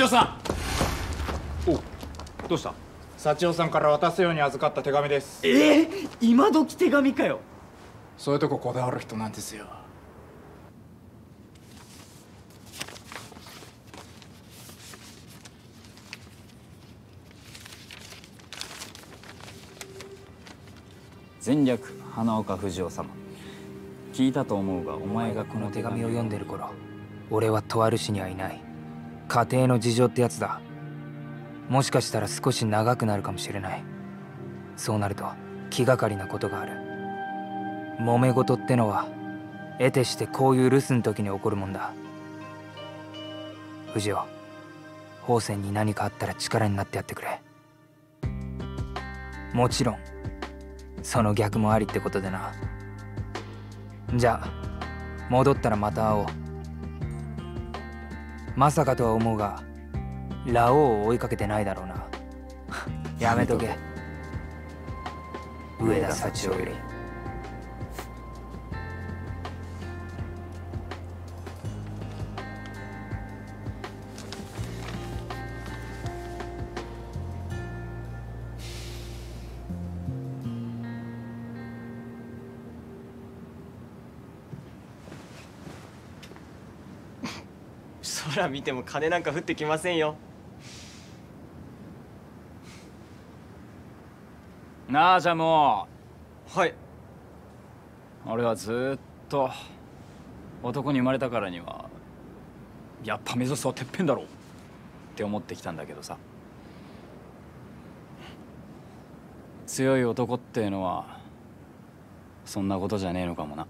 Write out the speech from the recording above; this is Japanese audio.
藤尾さん。おどうした？幸代さんから渡すように預かった手紙です。えー、今時手紙かよ。そういうとここだわる人なんですよ。前略花岡不二夫様。聞いたと思うがお前がこの手紙を読んでる頃俺はとある市にはいない家庭の事情ってやつだ。もしかしたら少し長くなるかもしれない。そうなると気がかりなことがある。揉め事ってのは得てしてこういう留守の時に起こるもんだ。藤尾宝泉に何かあったら力になってやってくれ。もちろんその逆もありってことでな。じゃあ戻ったらまた会おう。まさかとは思うがラオウを追いかけてないだろうな。やめとけ。上田幸男より空見ても金なんか降ってきませんよ。なあじゃあもはい。俺はずっと男に生まれたからにはやっぱ目指すはてっぺんだろう。って思ってきたんだけどさ。強い男っていうのはそんなことじゃねえのかもな